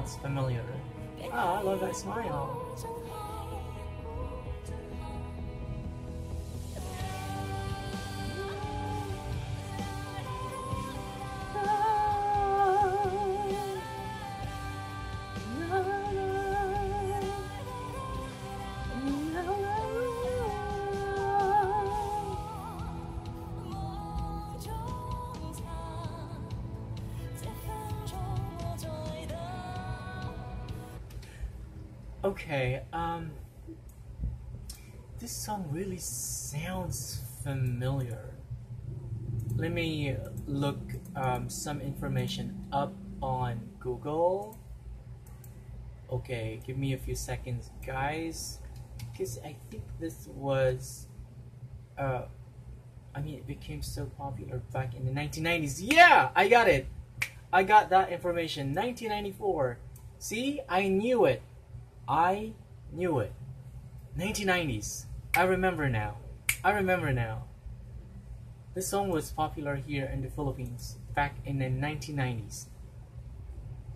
sounds familiar. Oh, I love that smile. Okay, um, this song really sounds familiar. Let me look um, some information up on Google. Okay, give me a few seconds, guys, because I think this was, uh, I mean, it became so popular back in the 1990s. Yeah, I got it. I got that information. 1994. See, I knew it. I knew it. 1990s. I remember now. I remember now. This song was popular here in the Philippines back in the 1990s.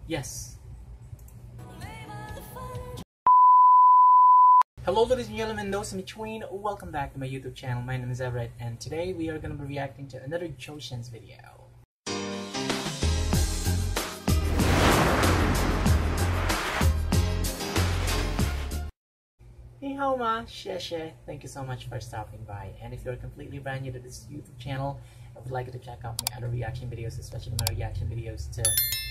Yes. Hello ladies and gentlemen, those in between, welcome back to my YouTube channel. My name is Everett and today we are going to be reacting to another Zhou Shen's video. Hey Homa, Sheshe, thank you so much for stopping by. And if you're completely brand new to this YouTube channel, I would like you to check out my other reaction videos, especially my reaction videos to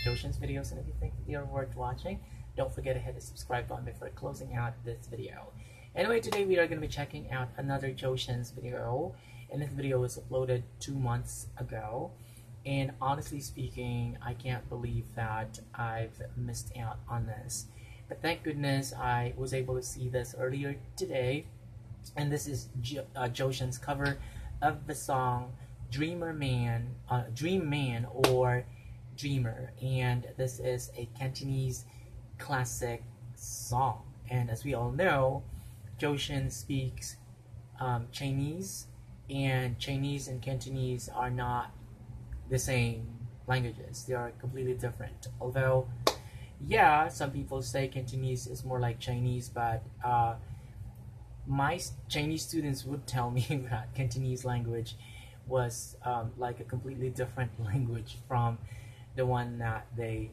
Zhou Shen's videos. And if you think they are worth watching, don't forget to hit the subscribe button before closing out this video. Anyway, today we are going to be checking out another Zhou Shen's video. And this video was uploaded two months ago. And honestly speaking, I can't believe that I've missed out on this. But thank goodness I was able to see this earlier today. And this is jo uh, Zhou Shen's cover of the song Dreamer Man, uh, Dream Man or Dreamer. And this is a Cantonese classic song. And as we all know, Zhou Shen speaks um, Chinese, and Chinese and Cantonese are not the same languages. They are completely different. Although yeah, some people say Cantonese is more like Chinese, but uh, my Chinese students would tell me that Cantonese language was um, like a completely different language from the one that they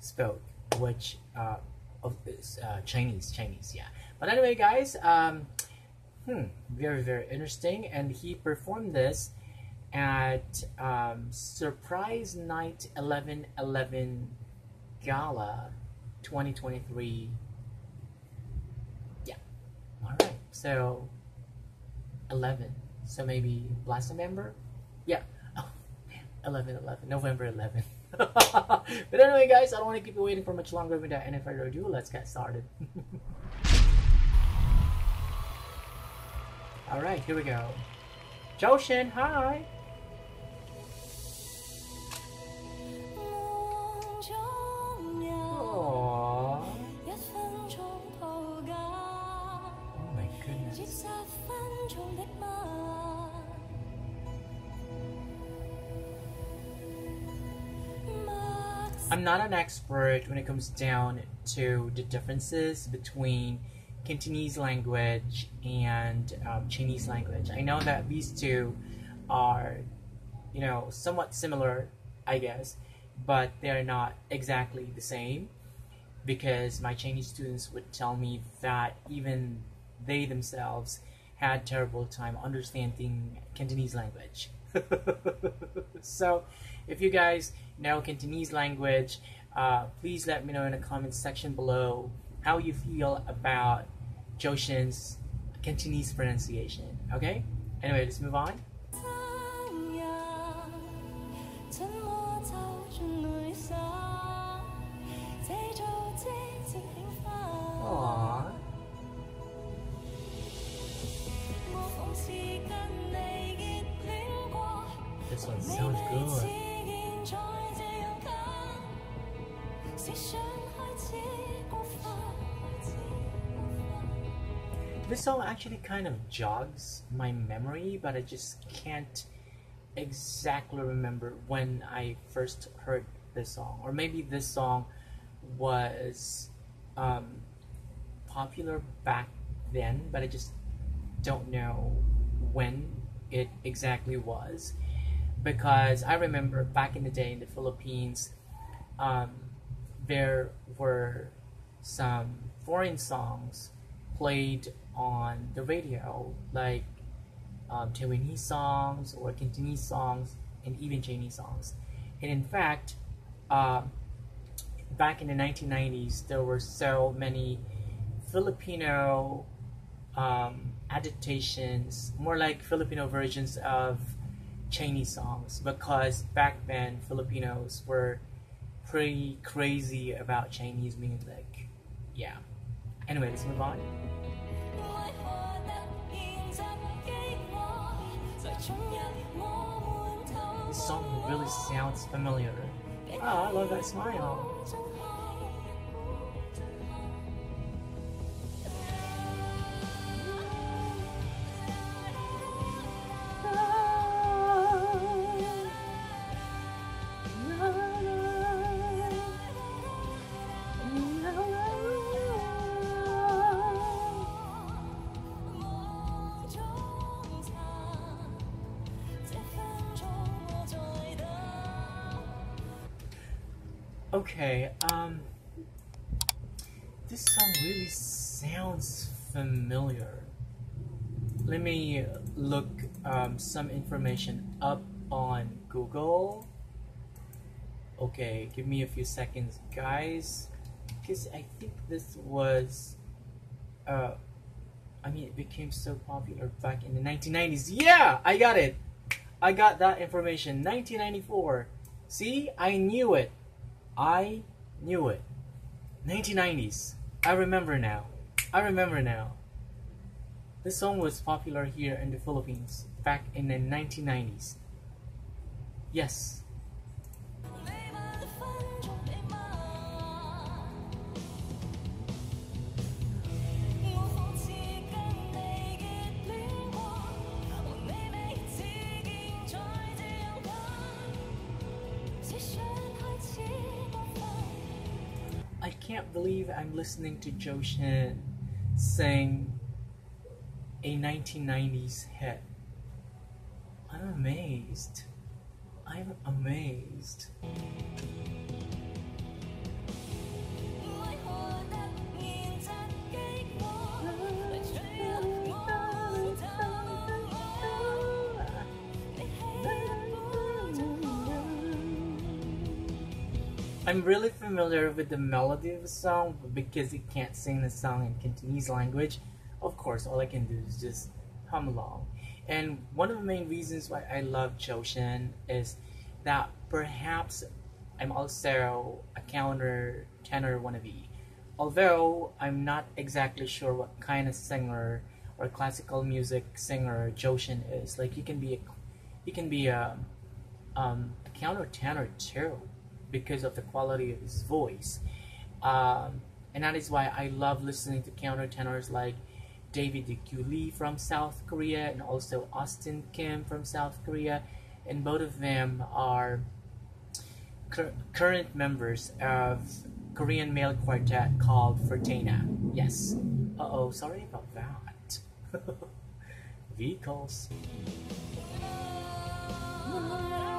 spoke, which uh, of uh, Chinese, Chinese, yeah. But anyway, guys, um, hmm, very very interesting, and he performed this at um, Surprise Night 1111 Gala 2023. Yeah. Alright, so 11. So maybe last November? Yeah. Oh, 11 11. November 11. but anyway, guys, I don't want to keep you waiting for much longer. Without any further ado, let's get started. Alright, here we go. Zhou Shen, hi! I'm not an expert when it comes down to the differences between Cantonese language and um, Chinese language. I know that these two are, you know, somewhat similar, I guess, but they're not exactly the same because my Chinese students would tell me that even they themselves had terrible time understanding Cantonese language. so if you guys know Cantonese language, uh, please let me know in the comments section below how you feel about Zhou Shen's Cantonese pronunciation. Okay? Anyway, let's move on. Aww. This one sounds good. This song actually kind of jogs my memory, but I just can't exactly remember when I first heard this song. Or maybe this song was um, popular back then, but I just don't know when it exactly was. Because I remember back in the day in the Philippines, um, there were some foreign songs played on the radio, like um, Taiwanese songs or Cantonese songs, and even Chinese songs. And in fact, uh, back in the 1990s, there were so many Filipino um, adaptations, more like Filipino versions of Chinese songs, because back then Filipinos were pretty crazy about Chinese music. Yeah. Anyway, let's move on. This song really sounds familiar. Oh, I love that smile. Okay, um, this song really sounds familiar. Let me look um, some information up on Google. Okay, give me a few seconds, guys, because I think this was, uh, I mean, it became so popular back in the 1990s. Yeah, I got it. I got that information. 1994. See, I knew it. I knew it. 1990s. I remember now. I remember now. This song was popular here in the Philippines back in the 1990s. Yes. Can't believe I'm listening to Joe Zhou Shen sing a 1990s hit. I'm amazed. I'm amazed. I'm really familiar with the melody of the song, but because he can't sing the song in Cantonese language, of course, all I can do is just hum along. And one of the main reasons why I love Zhou Shen is that perhaps I'm also a counter tenor wannabe. Although I'm not exactly sure what kind of singer or classical music singer Zhou Shen is. Like he can be a, he can be a, um, a counter tenor too because of the quality of his voice. Um, and that is why I love listening to countertenors like David Lee from South Korea and also Austin Kim from South Korea. And both of them are cur- current members of Korean male quartet called Fortena. Yes. Uh oh, sorry about that. Vehicles.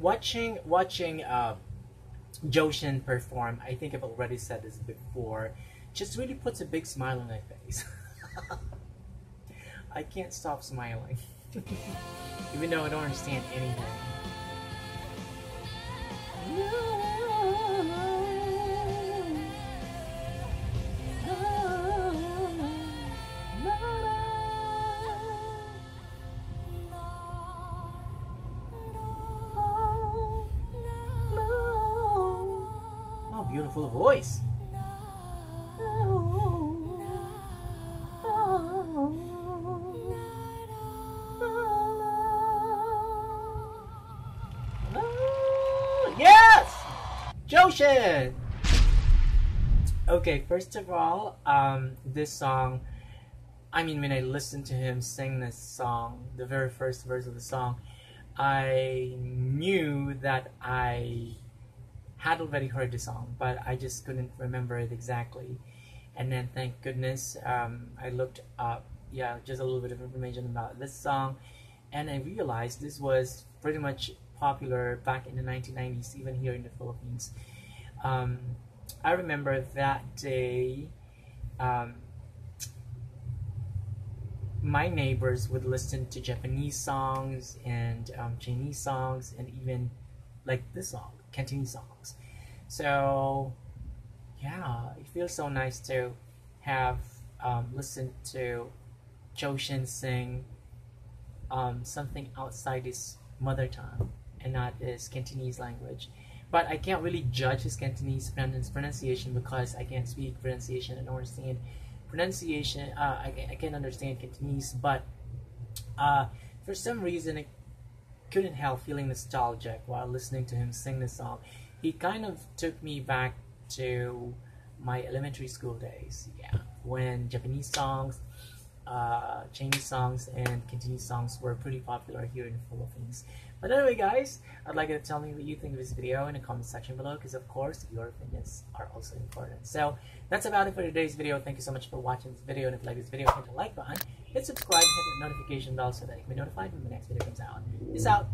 watching watching uh, Zhou Shen perform, I think I've already said this before, just really puts a big smile on my face. I can't stop smiling, even though I don't understand anything. beautiful voice. Yes! Zhou Shen! Okay, first of all, um, this song, I mean, when I listened to him sing this song, the very first verse of the song, I knew that I had already heard the song, but I just couldn't remember it exactly. And then, thank goodness, um, I looked up, yeah, just a little bit of information about this song, and I realized this was pretty much popular back in the 1990s, even here in the Philippines. Um, I remember that day, um, my neighbors would listen to Japanese songs and um, Chinese songs and even like this song, Cantonese songs. So, yeah, it feels so nice to have um, listened to Zhou Shen sing um, something outside his mother tongue and not his Cantonese language. But I can't really judge his Cantonese pronunciation because I can't speak pronunciation and understand pronunciation. Uh, I, I can understand Cantonese, but uh, for some reason couldn't help feeling nostalgic while listening to him sing this song. He kind of took me back to my elementary school days. Yeah, when Japanese songs, uh, Chinese songs, and Cantonese songs were pretty popular here in the Philippines. But anyway, guys, I'd like you to tell me what you think of this video in the comment section below because, of course, your opinions are also important. So, that's about it for today's video. Thank you so much for watching this video. And if you like this video, hit the like button, hit subscribe, hit the notification bell so that you can be notified when the next video comes out. Peace out.